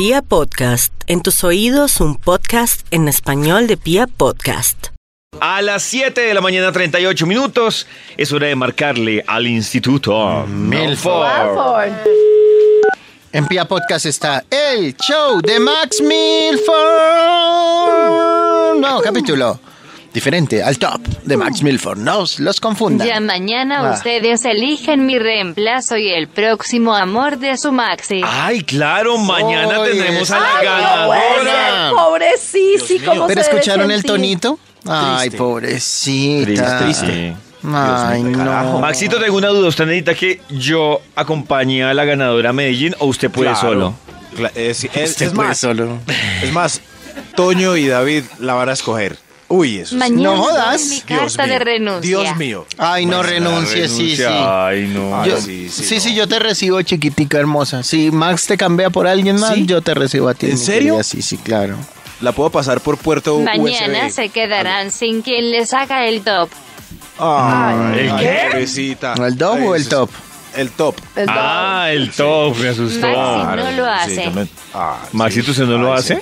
Pia Podcast, en tus oídos un podcast en español de Pia Podcast. A las 7 de la mañana 38 minutos es hora de marcarle al Instituto Milford. En Pia Podcast está el show de Max Milford. Nuevo capítulo. Diferente al top de Max Milford. No os los confundan. Ya mañana Ah. ustedes eligen mi reemplazo y el próximo amor de su Maxi. Ay, claro, mañana tendremos a la ay, no ganadora. Pobre Sisi, ¿cómo ¿Pero se debe escucharon el tonito? Ay, pobrecita. Triste. Ay, no. Maxito, tengo una duda. ¿Usted necesita que yo acompañe a la ganadora a Medellín o usted puede Claro. solo? Cla- Es, es- Usted es puede más, solo. es más, Toño y David la van a escoger. Uy, eso. es- Mañana no jodas. mi Dios carta mío. de renuncia. Dios mío. Ay, no renuncie, sí, sí. Ay, no. Yo- sí, sí, sí, no. sí, yo te recibo, chiquitica hermosa. Si Max te cambia por alguien más, ¿Sí? yo te recibo a ti. ¿En mi serio? querida. Sí, sí, claro. La puedo pasar por puerto Mañana USB. se quedarán sin quien les haga el top. Ay, ¿El ay, qué? pobrecita. ¿El dog Ay, o el eso es- top? El top. El. Ah, el top, me asustó. Maxi no lo hace. Ay, Maxito. ¿usted no lo hace?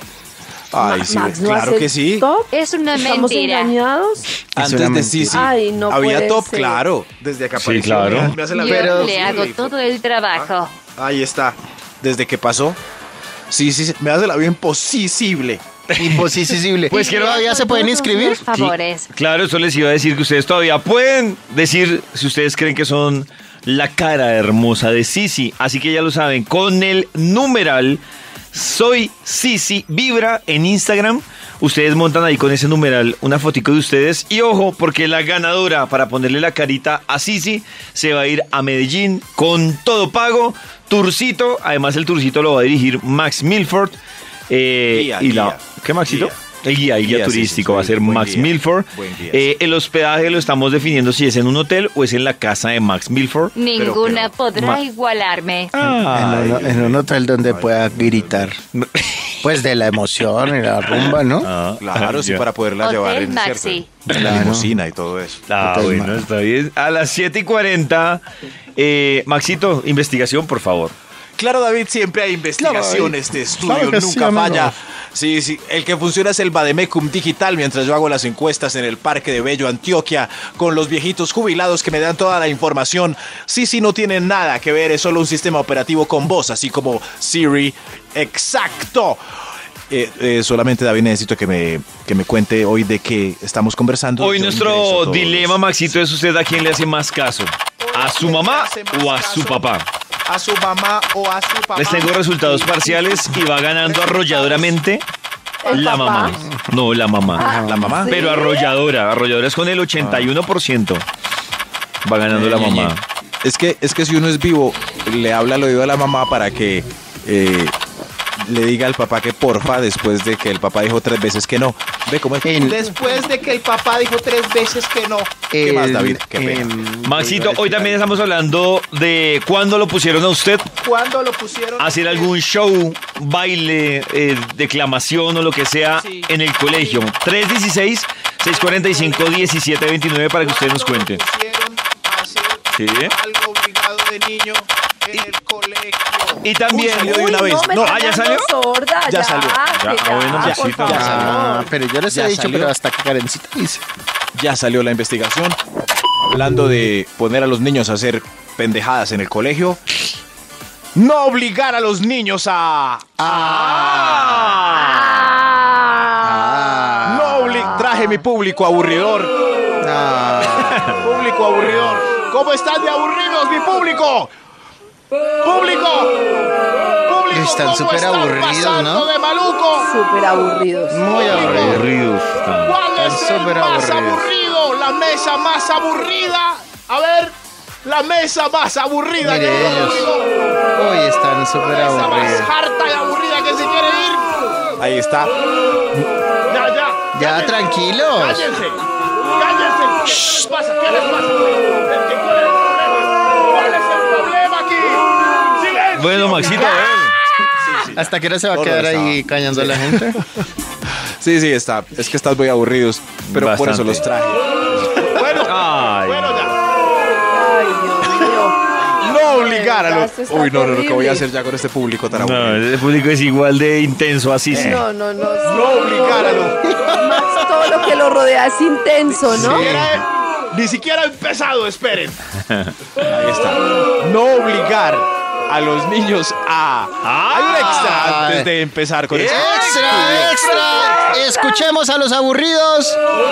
Ay, sí, Max, ¿no claro hace que sí. top? Es una ¿Estamos mentira. engañados? Antes de sí, sí. Ay, no Había puede top, ser. claro. Desde que Sí, apareció. claro. me- hace la Yo Pero- le hago todo el trabajo. Ahí está. Desde que pasó. Sí, sí, sí, me hace la vida imposible. Imposible. Pues hago ¿Todavía se pueden todos inscribir? los favores. Claro, eso les iba a decir que ustedes todavía pueden decir si ustedes creen que son la cara hermosa de Sisi. Así que ya lo saben, con el numeral Soy Sisi Vibra en Instagram. Ustedes montan ahí con ese numeral una fotico de ustedes. Y ojo, porque la ganadora para ponerle la carita a Sisi se va a ir a Medellín con todo pago. Turcito, además el turcito lo va a dirigir Max Milford. Eh, Guía, y la. ¿Qué Maxito? Guía. El guía, el guía, Guía, sí, turístico sí, va a ser Max guía. Milford. Guía, Eh, el hospedaje lo estamos definiendo si es en un hotel o es en la casa de Max Milford. Ninguna pero- podrá Ma- igualarme. Ah, en, un, en un hotel donde pueda gritar. Pues de la emoción y la rumba, ¿no? Ah, Claro, sí, para poderla llevar en Maxi. en la Claro. limusina y todo eso. Ah, Hotel bueno, Max. está bien. A las 7 y 40, eh, Maxito, investigación, por favor. Claro, David, siempre hay investigaciones de estudio, Claro que sí, nunca falla. Sí, sí, el que funciona es el Bademecum Digital mientras yo hago las encuestas en el Parque de Bello, Antioquia, con los viejitos jubilados que me dan toda la información. Sí, sí, no tiene nada que ver, es solo un sistema operativo con voz, así como Siri. Exacto. Eh, eh, solamente, David, necesito que me, que me cuente hoy de qué estamos conversando. Hoy Yo nuestro dilema, Maxito, es usted a quién le hace más caso. ¿A su mamá o a su papá? A su mamá o a su papá. Les tengo resultados parciales y va ganando arrolladoramente ¿El la papá? mamá. No, la mamá. La mamá. Sí. Pero arrolladora, arrolladora es con el 81%. Va ganando la mamá. Es que, es que si uno es vivo, le habla al oído a la mamá para que eh, le diga al papá que porfa después de que el papá dijo tres veces que no. Ve cómo es. En- Después de que el papá dijo tres veces que no. ¿Qué El- más, David? Qué pena. em, Maxito, hoy también estamos hablando de cuándo lo pusieron a usted ¿Cuándo lo pusieron? a hacer algún show, baile, eh, declamación o lo que sea Sí. en el colegio. 316-645-1729 para que usted nos cuente. pusieron a hacer Sí. algo obligado de niño el colegio. Y también... salió de Uy, una vez. No, ah, ¿ya salió? sorda, Ya ya, salió. que Ya, ah, bueno, por favor. ya salió. Ah, pero yo les he Ya dicho, salió. pero hasta que Karencita dice. Ya salió la investigación. Hablando de poner a los niños a hacer pendejadas en el colegio. No obligar a los niños a. Ah. No obli- Traje mi público aburridor. Ah. Público aburridor. ¿Cómo están de aburridos, mi público? ¡Público! ¡Público! Están ¿cómo súper aburridos, pasando ¿no? de maluco! Súper aburridos. Muy aburrido. Aburridos. ¿Cuál es el más aburridos. aburrido? La mesa más aburrida. A ver, la mesa más aburrida Mire que ellos. Hoy están súper La mesa más aburridos. harta y aburrida que se quiere ir. Ahí está. Ya, ya. Ya, cállense. tranquilos. Cállense. Cállense. ¿Qué les pasa? ¿Qué les pasa? ¿Qué- ¿Cuál es Bueno, Maxito, a ver. ¿Hasta qué hora se va a No, no, quedar ahí cañando a la gente? Sí, sí, está. Es que están muy aburridos. Pero por Bastante. eso los traje. Bueno, Ay. bueno ya. Ay, Dios mío. No obligar a los... Uy, no, no, no, ¿qué voy a hacer ya con este público tan No, aburrido? el público es igual de intenso así. sí. No, no, no. No obligar a los... Más todo lo que lo rodea es intenso, ¿no? Ni siquiera he- Ni siquiera he empezado, esperen. Ahí está. No obligar a los niños a... Hay un extra antes de empezar con esto. ¡Extra, extra! Escuchemos a los aburridos. Dios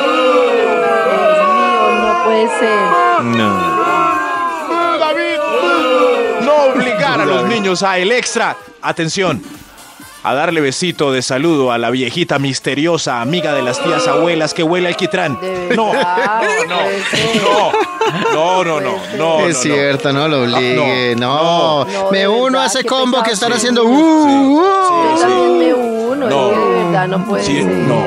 mío, no puede ser. No. David, no obligar a los niños a el extra. Atención, a darle besito de saludo a la viejita misteriosa, amiga de las tías abuelas que huele alquitrán. No, no, no, no, no, no, no. es no, cierto, no lo obligue. No, no. No, me uno a ese qué combo que están Sí. haciendo. uh, uh. Yo Sí, también me uno, No. es que de verdad no puede Sí, ser. no.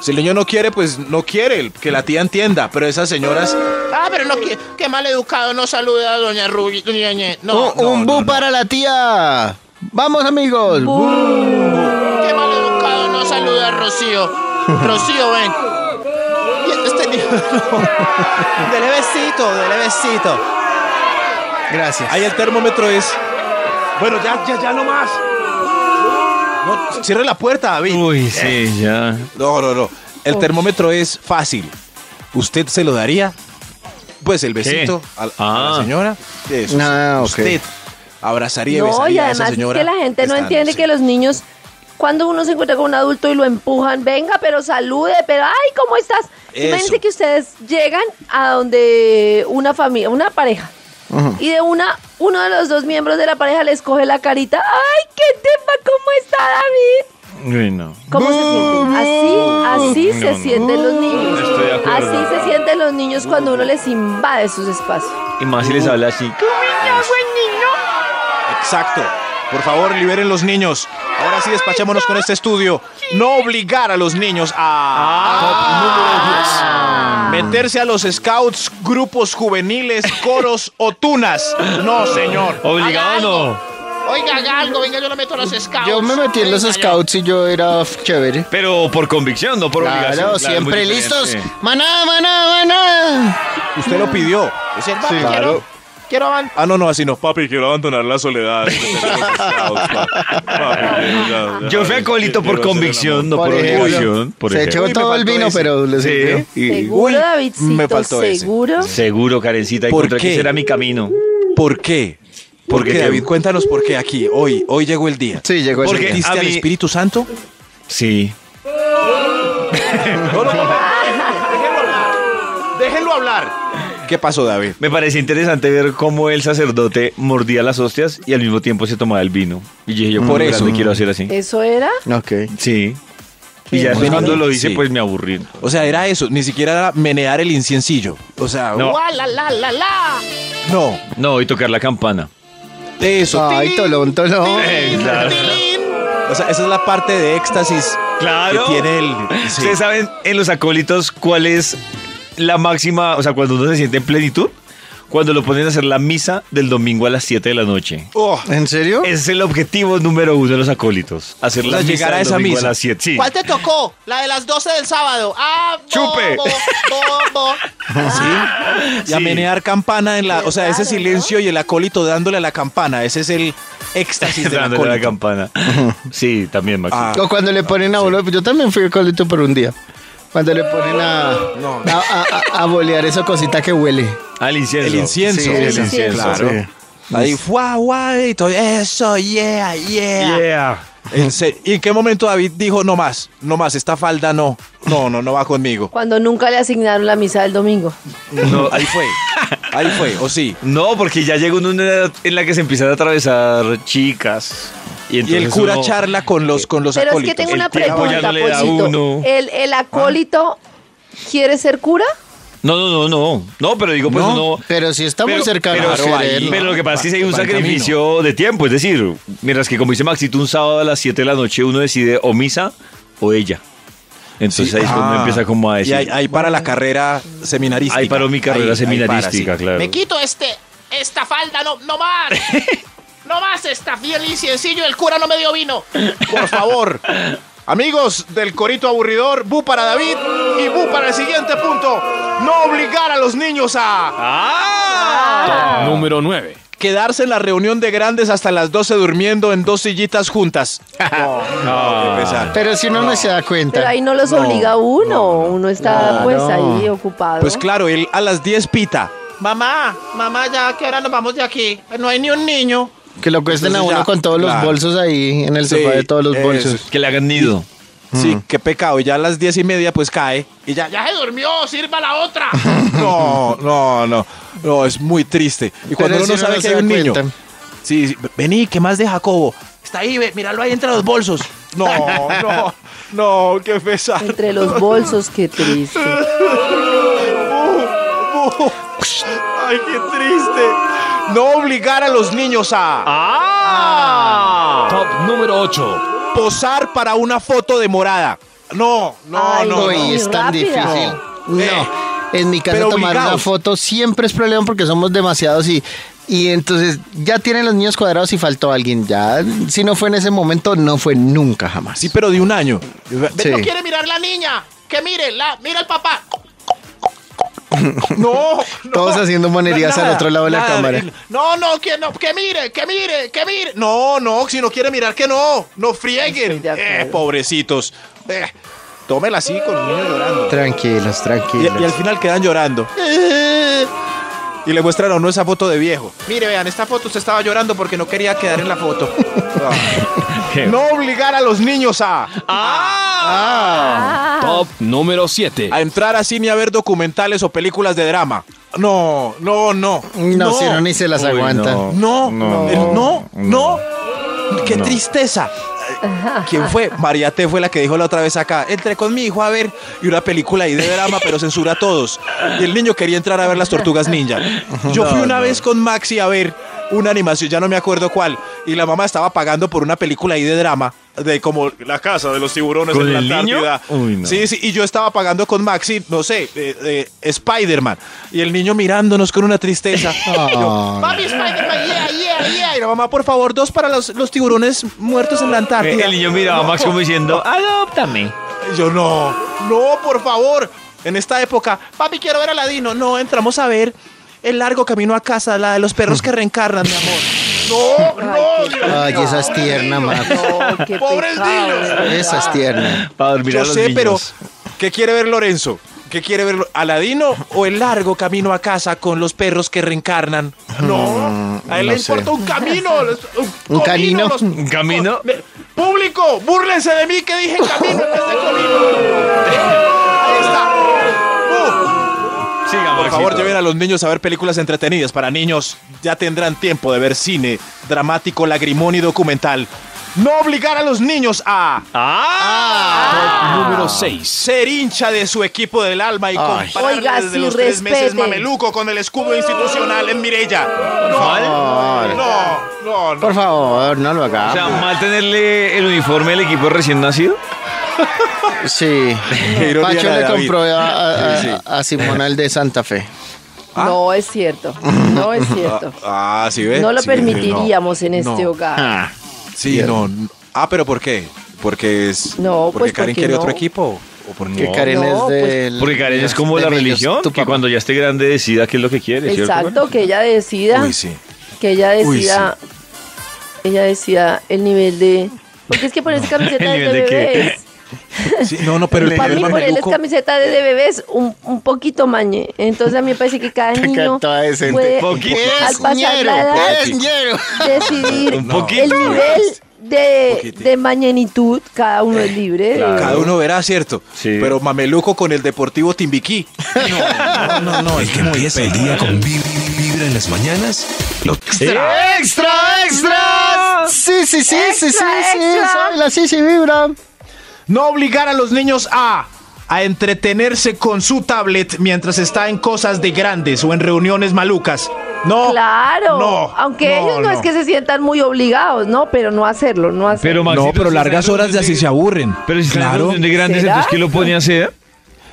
Si el niño no quiere, pues no quiere, que la tía entienda. Pero esas señoras. Ah, pero no quiere. Qué mal educado, no saluda a doña Ruby. doña Ñe. No, un no, un no, bu no. para la tía. Vamos, amigos. Bu. Qué mal educado, no saluda a Rocío. Rocío, ven. Niño. Dele besito, dele besito. Gracias. Ahí el termómetro es. Bueno, ya, ya, ya no más. No, cierre la puerta, David. Uy, sí, ya. No, no, no. El termómetro es fácil. ¿Usted se lo daría? Pues el besito a, a la Ah. señora. Eso. Ah, ok. Usted abrazaría y No, y besaría a esa además es señora. que la gente no entiende que los niños, cuando uno se encuentra con un adulto y lo empujan, venga, pero salude, pero ay, ¿cómo estás? Imagínense que ustedes llegan a donde una familia, una pareja, y de una, uno de los dos miembros de la pareja les coge la carita, ay, ¿qué tema? ¿Cómo está David? Uy, no. ¿Cómo se sienten? Así, así No, se no. sienten los niños. Así se sienten los niños cuando uno les invade sus espacios. Y más si les habla así. Exacto. Por favor, liberen los niños. Ahora sí, despachémonos con este estudio. No obligar a los niños a. Meterse a los scouts, grupos juveniles, coros o tunas. No, señor. Obligado no. Oiga, haga algo. Venga, yo lo meto a los scouts. Yo me metí en los scouts y yo era chévere. Pero por convicción, no por obligación. Claro, siempre listos. Maná, maná, maná. Usted lo pidió. Es el Sí, claro. Quiero aban- Ah, no, no, así no. Papi, quiero abandonar la soledad. Yo fui acólito por convicción, no por, Por obligación. Por Se echó todo el vino, ese. pero le Sí. ¿Seguro, Davidcito? me faltó ese. ¿Seguro? Seguro, Karencita. ¿Por ¿Por qué? qué? será mi camino. ¿Por qué? ¿Por Porque qué, te- David? Cuéntanos por qué aquí. Hoy, hoy llegó el día. Sí, llegó el Porque- día. ¿Sentiste a al Espíritu Santo? Sí. No, no, no, déjenlo hablar. ¿Qué pasó, David? Me parece interesante ver cómo el sacerdote mordía las hostias y al mismo tiempo se tomaba el vino. Y dije yo, Por por eso. eso quiero hacer así. ¿Eso era? Ok. Sí. Y ya después cuando lo hice, Sí. pues me aburrí. O sea, era eso, ni siquiera era menear el inciencillo. O sea, No. ¡guau, la, la, la, la! No, No, y tocar la campana. eso. Ay, tolón, tolón. Eh, claro. O sea, esa es la parte de éxtasis Claro. que tiene el... sí. ¿Ustedes saben en los acólitos cuál es la máxima, o sea, cuando uno se siente en plenitud? Cuando lo ponen a hacer la misa del domingo a las 7 de la noche. Oh, ¿En serio? Ese es el objetivo número uno de los acólitos. Hacer O la sea, misa llegar a del esa domingo misa. a las 7. Sí. ¿Cuál te tocó? La de las 12 del sábado. Ah, Chupe. bo, bo, bo. Y a Sí. menear campana en la... O sea, ese silencio y el acólito dándole a la campana. Ese es el éxtasis del Dándole la acólito. campana. Sí, también, Maxi. Ah. O cuando le ponen a uno, yo también fui colito por un día. Cuando le ponen a, No. a, a- a- a bolear esa cosita que huele. Al incienso. El incienso. Sí, el el incienso. Claro. Sí. Ahí, guau, guau, y todo eso, yeah, yeah. Yeah. En. ¿Y en qué momento David dijo, no más, no más, esta falda no, no, no, no va conmigo? Cuando nunca le asignaron la misa del domingo. No, ahí fue, ahí fue, o sí. No, porque ya llega una edad en la que se empiezan a atravesar chicas. Y, Y el cura uno- charla con los, con los Pero es acólitos. que tengo El una pregunta, no le da Pollito. uno. ¿El, el acólito quiere ser cura? No, no, no, no. No, pero digo, pues No. Pero si está muy Pero- cercano pero- lo que pasa es que hay un sacrificio de tiempo. Es decir, mientras que como dice Maxito, un sábado a las 7 de la noche uno decide o misa o ella. Entonces ahí es cuando Ah, empieza como a Y decir. ahí, ahí para la carrera seminarística. Ahí paró mi carrera Ahí- ahí para, seminarística, sí. claro. Me quito este, esta falda, no, no más. No más esta fiel y sencillo, el cura no me dio vino. Por favor. Amigos del Corito Aburridor, Bu para David y Bu para el siguiente punto. No obligar a los niños a... ¡Ah! Número 9. quedarse en la reunión de grandes hasta las 12 durmiendo en dos sillitas juntas. No, no, qué pesar. Pero si uno no, se da cuenta. Pero ahí no los No, obliga uno. Uno está pues ahí ocupado. Pues claro, él a las 10 pita. Mamá, mamá, ya que ahora nos vamos de aquí. No hay ni un niño. Que lo cuesten a uno ya, con todos los bolsos ahí en el Sí, sofá de todos los eso. bolsos. Que le hagan nido. Sí, qué pecado. Y ya a las 10 y media pues cae. Y ya, ya. Se durmió, sirva la otra. No, no, no. No, es muy triste. Y cuando Pero uno si no sabe que hay un niño. Sí, sí, vení, ¿qué más de Jacobo? Está ahí, ve, míralo ahí entre los bolsos. No, no, no, qué pesar. Entre los bolsos, qué triste. Ay, qué triste. No obligar a los niños a ¡Ah! Top número 8. posar para una foto de morada. No, no, Ay, no. Uy, no. es tan rápida. difícil. No. Eh, En mi casa tomar una foto siempre es problema porque somos demasiados y, y entonces ya tienen los niños cuadrados y faltó alguien. Ya, si no fue en ese momento, no fue nunca jamás. Sí, pero de un año. Sí. No quiere mirar la niña. Que mire, la, mira el papá. No, no. Todos haciendo monerías al otro lado de la nada. cámara. No, no, que no, que mire, que mire, que mire. No, no, si no quiere mirar que no. No frieguen. Eh, pobrecitos. Eh, tómela así con los niños llorando. Tranquilos, tranquilos. y al final quedan llorando. Y le muestran a uno esa foto de viejo. Mire, vean, esta foto usted estaba llorando porque no quería quedar en la foto. No obligar a los niños a, Ah, Top número 7. a entrar a cine a ver documentales o películas de drama. No, no, no. no, si no, ni se las aguantan. No, No. el- no, no. Qué tristeza. ¿Quién fue? María T fue la que dijo la otra vez acá. Entré con mi hijo a ver y una película ahí de drama, pero censura a todos. Y el niño quería entrar a ver las tortugas ninja. Yo fui una vez con Maxi a ver una animación, ya no me acuerdo cuál. Y la mamá estaba pagando por una película ahí de drama, de como la casa de los tiburones ¿Con en la el niño? Antártida. Uy, no. Sí, sí, y yo estaba pagando con Maxi, no sé, eh, eh, Spider-Man. Y el niño mirándonos con una tristeza. Ah. Papi, Spider-Man, yeah, yeah. Ay, la mamá, por favor, dos para los, los tiburones muertos en la Antártida. El niño miraba a Max como diciendo, adóptame. Y Yo no, no, por favor. En esta época, Papi, quiero ver a Ladino. no, entramos a ver el largo camino a casa, la de los perros que reencarnan, mi amor. No, Ay, qué Ay, esa es tierna, Max. No, Pobres niños. Esa es tierna. Para dormir a Yo los sé, niños. pero ¿qué quiere ver Lorenzo? ¿Qué quiere ver Aladino o el largo camino a casa con los perros que reencarnan? no. A él no le sé. importa un camino. ¿Un canino? los- ¿Un camino? Me- Público, búrlense de mí que dije camino en vez de camino. Ahí está. Uh. Siga, Por favor, lleven a los niños a ver películas entretenidas para niños. Ya tendrán tiempo de ver cine dramático, lagrimón y documental. No obligar a los niños a ¡Ah! Top número 6. ser hincha de su equipo del alma y Ay. compararle Oiga, desde sí, los tres meses mameluco con el escudo institucional en Mirella. No, no, no, no. Por favor, no lo O sea, mal tenerle el uniforme del equipo recién nacido. Sí. Pacho le compró a, a- Sí, sí. a Simona el de Santa Fe. No es cierto. No es cierto. Ah, sí, ve. No lo Sí, permitiríamos en este No. hogar. Ah, Sí, no. Ah, pero ¿por qué? Porque es. No, porque pues, Karen porque quiere no. otro equipo. ¿O por que qué? Karen No, es pues, de. Porque Karen es como la religión, que cuando ya esté grande decida qué es lo que quiere, ¿cierto? Exacto, que ella decida. Uy, sí. Que ella Uy, decida. Ella decida el nivel de. Porque es que ponerse camiseta ¿El de nivel de? Sí, no, no, pero el Para mí ponerles camiseta de, de bebés un, un poquito mañe. Entonces a mí me parece que cada niño puede Poquito. al Es pasar ñero, la edad es ñero. decidir Un poquito. el nivel de, de mañenitud. Cada uno es libre. de- claro. Cada uno verá, ¿cierto? Sí. Pero Mameluco con el Deportivo Timbiquí. No, no, no, El que empieza el día con vi- vibra en las mañanas. Lo ¡Extra, extra! Sí, sí, sí, sí, sí, Extra, sí. extra. soy la sí, sí, vibra. No obligar a los niños a a entretenerse con su tablet mientras está en cosas de grandes o en reuniones malucas. No. Claro, No, aunque no, ellos no, no. es que se sientan muy obligados, ¿no? Pero no hacerlo, no hacerlo. Pero Maxito, No, pero largas horas de así se aburren. Pero si están en Claro. de grandes, ¿Será? entonces ¿qué lo pone a hacer?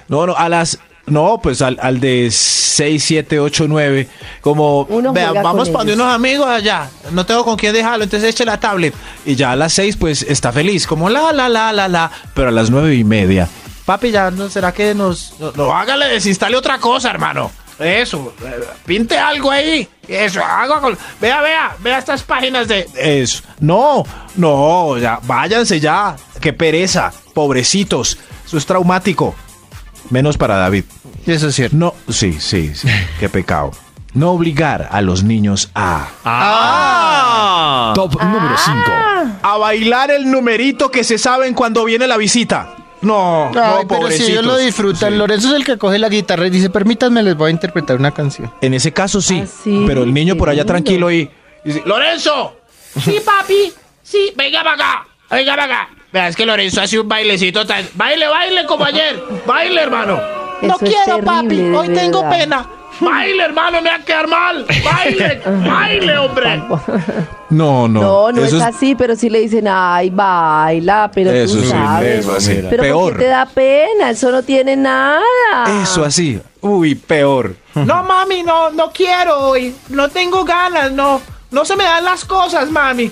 No, no, a las. No, pues al, al de 6, 7, 8, 9. Como. Uno vea, vamos para unos amigos allá. No tengo con quién dejarlo, entonces eche la tablet. Y ya a las 6, pues está feliz. Como la, la, la, la, la. Pero a las nueve y media. Papi, ya no será que nos. No, no, hágale, desinstale otra cosa, hermano. Eso, pinte algo ahí. Eso, haga con... Vea, vea, vea estas páginas de... Eso. No, no, ya, váyanse ya. Qué pereza. Pobrecitos. Eso es traumático. Menos para David. Eso es cierto. No, sí, sí, sí. Qué pecado. No obligar a los niños a. Ah. Top número 5. A bailar el numerito que se saben cuando viene la visita. No, Ay, no, pero si ellos lo disfrutan, Sí. Lorenzo es el que coge la guitarra y dice, permítanme, les voy a interpretar una canción. En ese caso sí, Ah, sí, pero el niño por allá lindo. tranquilo y, y dice, ¡Lorenzo! Sí, papi. Sí, venga para acá. Venga para acá. Vea, es que Lorenzo hace un bailecito tan... Baile, baile como ayer. Baile, hermano. Eso es terrible, de verdad. Baile, hermano, me va a quedar mal. Baile, baile, hombre. no, no, No, no, eso es así, pero sí le dicen, ay, baila, pero Eso tú sí, sabes. eso así. Pero Peor. ¿por qué te da pena? Eso no tiene nada. Eso así, uy, peor. No, mami, no, no quiero hoy. No tengo ganas, no. No se me dan las cosas, mami.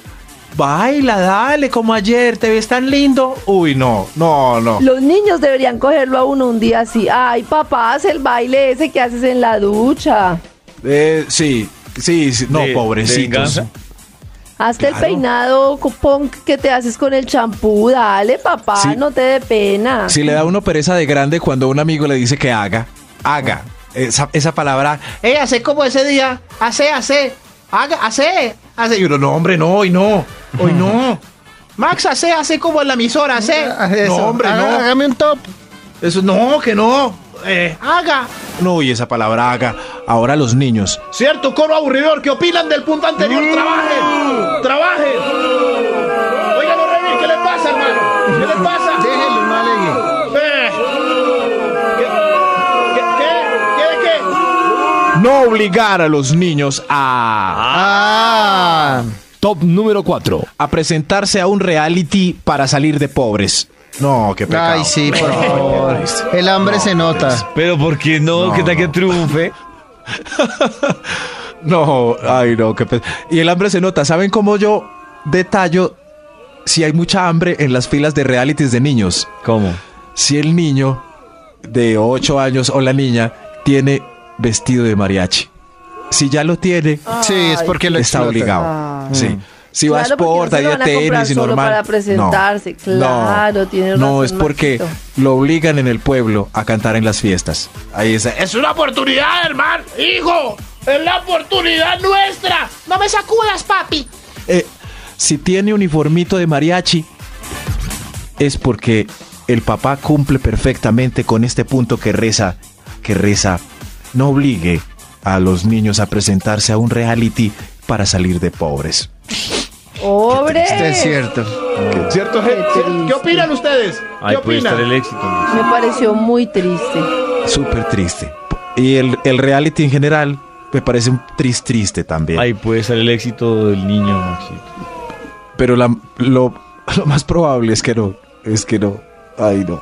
Baila, dale, como ayer, te ves tan lindo. Uy, no, no, no. Los niños deberían cogerlo a uno un día así. Ay, papá, haz el baile ese que haces en la ducha. Eh, sí, sí, sí, no, De- pobrecitos. Hazte el peinado punk que te haces con el champú. Dale, papá, Sí. no te dé pena. Si le da uno pereza de grande cuando un amigo le dice que haga, haga. Esa, esa palabra, Eh, hace como ese día. Hace, hace. Haga, hace. Hace. Y uno, no, hombre, no, hoy no. Hoy no. Max, hace, hace como en la emisora, hace. Ah, eso. No, hombre, Haga- no. Hágame un top. Eso, no, que no. Eh, haga. no, y esa palabra haga. Ahora los niños. Cierto, coro aburridor. ¿Qué opinan del punto anterior? Trabajen. Trabajen. Oigan, no Remy, ¿qué le pasa, hermano? ¿Qué le pasa? No obligar a los niños a, Ah. Top número 4. a presentarse a un reality para salir de pobres. No, qué pecado. Ay, sí, por favor. El hambre se nota. Pero ¿por qué no? No, ¿Qué tal que triunfe? No, ay, no, qué pe- Y el hambre se nota. ¿Saben cómo yo detallo si hay mucha hambre en las filas de realities de niños? ¿Cómo? Si el niño de 8 años o la niña tiene vestido de mariachi. Si ya lo tiene, Sí, es porque lo está obligado. Ay. Sí. Si va a Claro, porque sport, no a tenis y normal. para presentarse. No, Claro, no, No, es porque Maxito. lo obligan en el pueblo a cantar en las fiestas. Ahí está. Es una oportunidad, hermano. Hijo, es la oportunidad nuestra. No me sacudas, papi. Eh, si tiene uniformito de mariachi, es porque el papá cumple perfectamente con este punto que reza, que reza, no obligue a los niños a presentarse a un reality para salir de pobres. ¡Pobre! Esto es cierto. ¿Cierto? Qué. ¿Qué opinan ustedes? ¿Qué opinan? el éxito. Me pareció muy triste. Súper triste. Y el, el reality en general me parece un triste triste también. Ahí puede estar el éxito del niño, Maxito. Pero la- lo, lo más probable es que no. Es que no. Ay, no.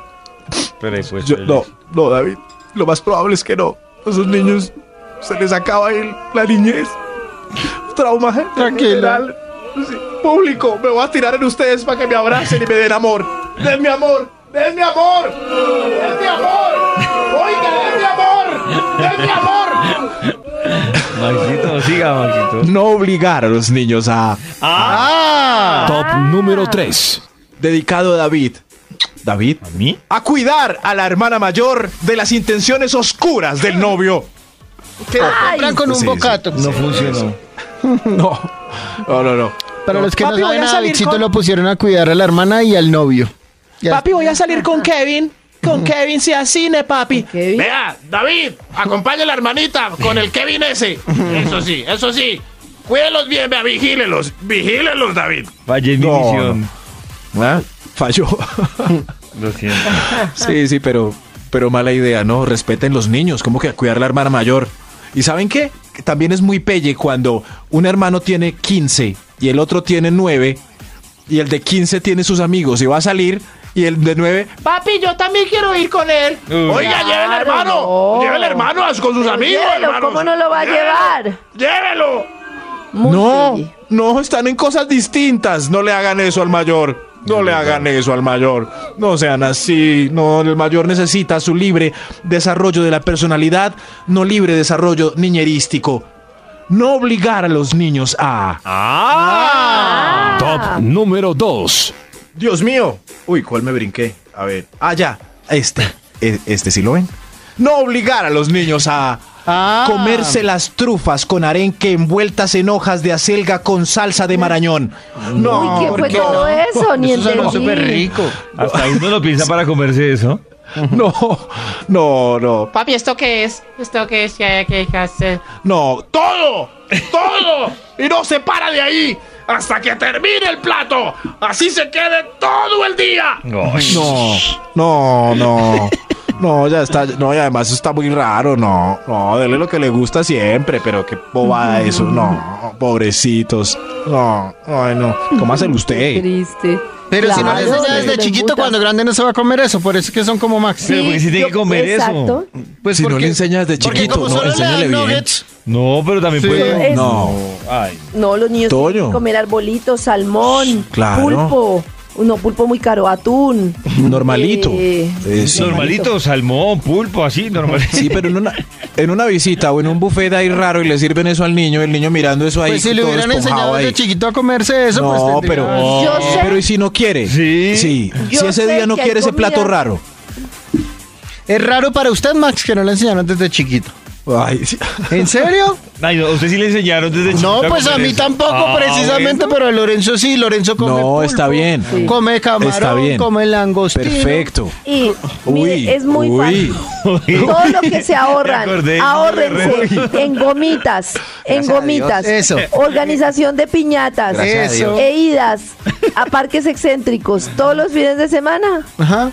Pero ahí puede Yo- no, éxito. no, David. Lo más probable es que no. A esos niños se les acaba ahí la niñez. Trauma Tranquila. Sí. Público, me voy a tirar en ustedes para que me abracen y me den amor. ¡Denme amor! ¡Denme amor! ¡Denme amor! ¡Oiga, denme amor! ¡Denme amor! Maxito, siga, Maxito. No obligar a los niños a. Ah. Top número 3. Dedicado a David. David. ¿A mí? A cuidar a la hermana mayor de las intenciones oscuras del novio. Compran con un Sí, sí. bocato. No funcionó. No, no, no, no. Para los que Papi, no saben, a a salir Davidcito con- lo pusieron a cuidar a la hermana y al novio. Ya. Papi, voy a salir con Kevin. Con Kevin sea cine, papi. Vea, David, acompaña a la hermanita con el Kevin ese. Eso sí, eso sí. Cuídenlos bien, vea, vigílenlos. Vigílenlos, David. Fallé en mi misión. ¿Ah? Falló. Lo siento. sí, sí, pero, pero mala idea, ¿no? Respeten los niños, como que cuidar a la hermana mayor. ¿Y saben qué? También es muy pelle cuando un hermano tiene 15 y el otro tiene 9 y el de 15 tiene sus amigos y va a salir y el de 9 Papi, yo también quiero ir con él. Uy. Oiga, lleve el Claro, hermano. no. Lleve el hermano con sus amigos, Llévelo, hermanos. ¿Cómo no lo va a llevar? Llévelo. Muy no, no, están en cosas distintas. No le hagan eso al mayor. No le hagan eso al mayor. No sean así. No, el mayor necesita su libre desarrollo de la personalidad, no libre desarrollo niñerístico. No obligar a los niños a. ¡Ah! Top número 2. Dios mío. Uy, ¿cuál me brinqué? A ver. Ah, ya. Este. E- Este sí lo ven. No obligar a los niños a Ah. comerse las trufas con arenque envueltas en hojas de acelga con salsa de marañón. No, Uy, ¿qué ¿por fue qué todo no? eso? Ni Eso entendí. súper rico. Hasta uno lo piensa para comerse eso. no, no, no. Papi, ¿esto qué es? ¿Esto qué es? ¿Qué, qué? No, todo, todo. Y no se para de ahí hasta que termine el plato. Así se quede todo el día. No, no, no. No, ya está. No, y además eso está muy raro. No, no, dele lo que le gusta siempre. Pero qué bobada eso. No, pobrecitos. No, ay, no. ¿Cómo hace usted? Triste. Pero si no le Claro, enseña desde chiquito, cuando grande no se va a comer eso. Por eso es que son como Max. Pero porque sí tiene que comer eso. Pues Si no le enseñas desde chiquito, no, enséñale bien. nuggets, No, pero también Sí. puede. Es- No. Ay. No, los niños Toño. tienen que comer arbolitos, salmón, Claro. pulpo. No, pulpo muy caro, atún. Normalito. Eh, Eh, sí. Normalito, salmón, pulpo, así, normalito. Sí, pero en una, en una visita o en un buffet ahí raro y le sirven eso al niño, el niño mirando eso ahí. Pues si le hubieran enseñado desde ahí. chiquito a comerse eso, pues No, tendría- pero, Yo sé- pero ¿y si no quiere? Sí. Sí. Yo si ese día no quiere ese plato raro. Es raro para usted, Max, que no le enseñaron desde chiquito. Ay, sí. ¿En serio? Ay, no, ¿usted sí le enseñaron desde chiquito No, pues a comer mí eso? tampoco Ah, precisamente, bueno. pero a Lorenzo sí. Lorenzo come No, pulpo, está bien. Sí. Come camarón, Está bien. come langostino. Perfecto. Y Uy, mire, es muy uy. fácil. Todo lo que se ahorran, acordé, ahórrense en gomitas, en gomitas, Eso. organización de piñatas, Gracias a Dios. e idas a parques excéntricos todos los fines de semana. Ajá.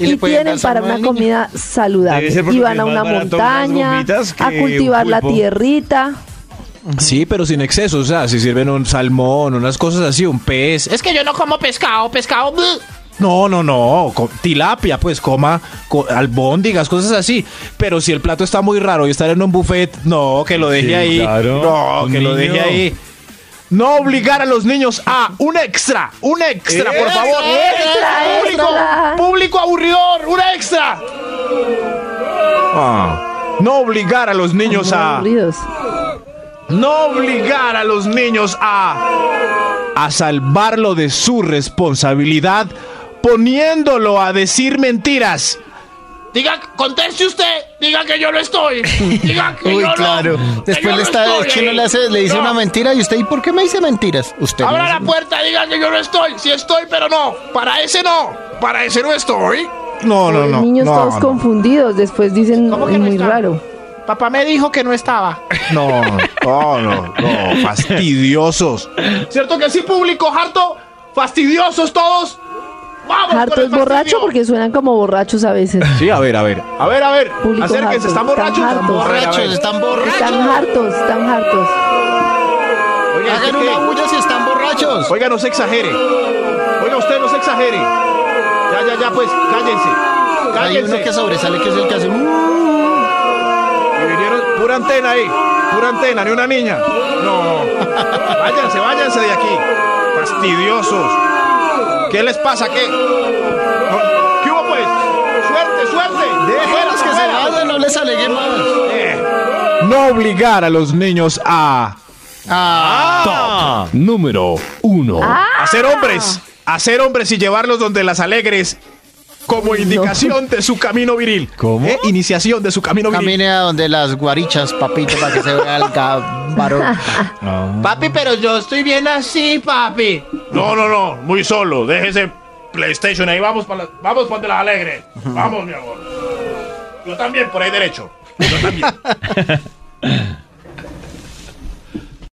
Y, pueden tienen para una comida saludable. Y van a una montaña, a cultivar la tierrita. Sí, pero sin exceso. O sea, si sirven un salmón, unas cosas así, un pez. Es que yo no como pescado, pescado. bleh. No, no, no. tilapia, pues coma co- albóndigas, cosas así. Pero si el plato está muy raro y estar en un buffet, no, que lo deje Sí, ahí. claro. No, que lo deje ahí. No obligar a los niños a un extra, un extra, por favor. Extra, público, extra. público aburridor, un extra. Ah, no obligar a los niños a no obligar a los niños a a salvarlo de su responsabilidad poniéndolo a decir mentiras. Diga, conteste usted. Diga que yo no estoy. Diga que Uy, yo no. claro. que Después yo le no está, estoy ahí. le, hace, le dice No. una mentira y usted, ¿y por qué me dice mentiras? Usted. Abra la puerta, diga que yo no estoy. Si estoy, pero no. Para ese no. Para ese no estoy. No, no, Los no. niños no, todos no. confundidos, después dicen ¿Cómo que no muy está? raro. Papá me dijo que no estaba. No, no, no, no, fastidiosos. ¿Cierto que sí, público harto? ¿Fastidiosos todos? ¡Vamos! Harto es borracho porque suenan como borrachos a veces. Sí, a ver, a ver. A ver, a ver. Público Acérquense, harto, ¿están borrachos? están hartos. Borrachos, están borrachos. Están hartos, están hartos. Oiga, Hagan ¿este una bulla si están borrachos. Oiga, no se exagere. Oiga, usted no se exagere. Ya, ya, ya, pues, cállense. Hay uno Cállense. que sobresale que es el que hace. Y vinieron pura antena ahí. Pura antena, ni una niña. No. Váyanse, váyanse de aquí. Fastidiosos. ¿Qué les pasa? ¿Qué? No, ¿Qué hubo, pues? Suerte, suerte. Déjenlos que se vayan, no les aleguen más. Eh, No obligar a los niños a, Ah, Top número 1. a ser hombres. A ser hombres y llevarlos donde las alegres. Como indicación de su camino viril. ¿Cómo? Eh, Iniciación de su camino viril. camine a donde las guarichas, papito, para que se vea el ga- varón. Papi, pero yo estoy bien así, papi. No, no, no, muy solo. Déjese PlayStation ahí. Vamos para vamos pa' donde las alegres. Vamos, mi amor. Yo también, por ahí derecho. Yo también.